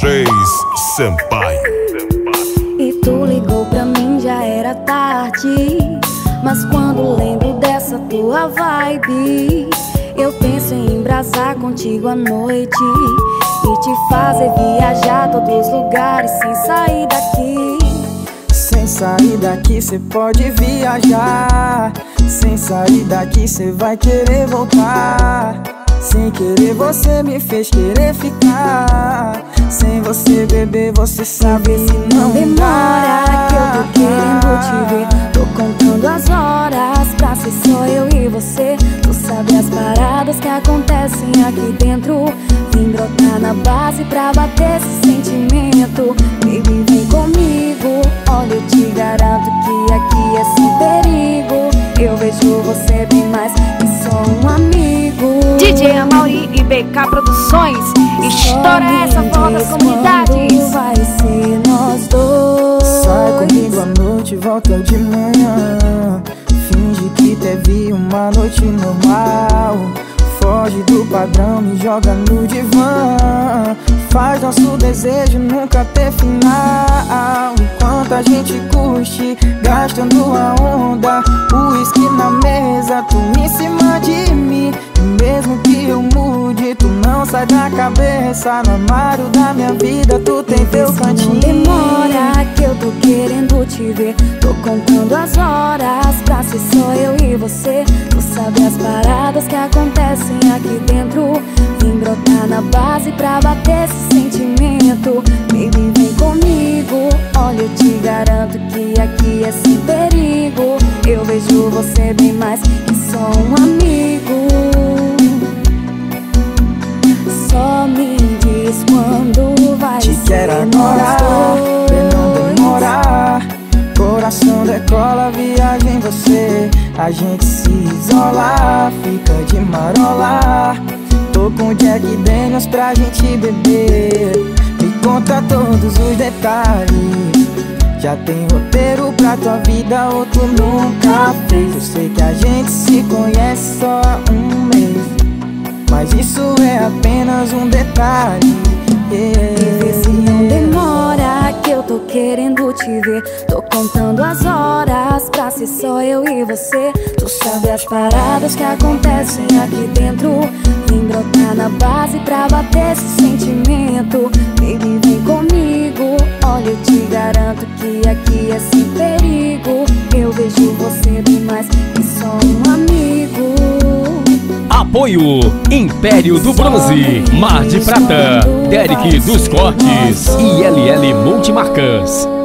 Chase Sampaio. E tu ligou pra mim, já era tarde. Mas quando lembro dessa tua vibe, eu penso em embrasar contigo à noite e te fazer viajar todos os lugares sem sair daqui. Sem sair daqui cê pode viajar Sem sair daqui cê vai querer voltar Sem querer você me fez querer ficar Sem você beber você sabe se não demora que eu tô querendo te ver. Tô contando as horas pra ser só eu e você. Tu sabe as paradas que acontecem aqui dentro. Vim brotar na base pra bater esse sentimento. Baby vem comigo. Olha eu te garanto que aqui é sem perigo. Eu vejo você bem mais que só um amigo BK Produções. Estoura essa forma das comunidades. vai ser nós dois. Sai comigo à noite, volta de manhã. Finge que teve uma noite normal. Foge do padrão, me joga no divã. Faz nosso desejo nunca ter final. Enquanto a gente curte, gastando a onda. O uísque na mesa, tu em cima de mim. E mesmo que eu sai da cabeça No armário da minha vida, tu tem teu cantinho Não demora que eu tô querendo te ver. Tô contando as horas pra ser só eu e você. Tu sabe as paradas que acontecem aqui dentro. Vim brotar na base pra bater esse sentimento. Baby, vem comigo. Olha, eu te garanto que aqui é A gente se isola, fica de marola. Tô com Jack Daniels pra gente beber. Me conta todos os detalhes. Já tem roteiro pra tua vida, outro nunca fez? Eu sei que a gente se conhece só há um mês. Mas isso é apenas um detalhe. Yeah. E vê se não demora que eu tô querendo te ver. Tô ser só eu e você. Tu sabe as paradas que acontecem aqui dentro. Vem brotar na base pra bater esse sentimento. Baby, vem comigo. Olha, eu te garanto que aqui é sem perigo. Eu vejo você bem mais que só um amigo. Apoio Império do Bronze, Mar de Prata, Derek dos Cortes e LL Multimarcas.